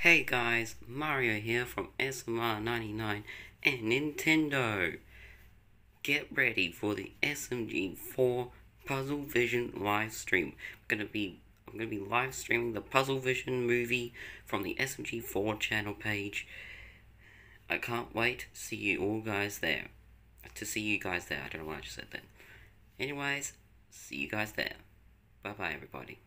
Hey guys, Mario here from SMR99 and Nintendo. Get ready for the SMG4 Puzzle Vision live stream. I'm gonna be I'm gonna be live streaming the Puzzle Vision movie from the SMG4 channel page. I can't wait to see you all guys there. To see you guys there. I don't know why I just said that. Anyways, see you guys there. Bye bye everybody.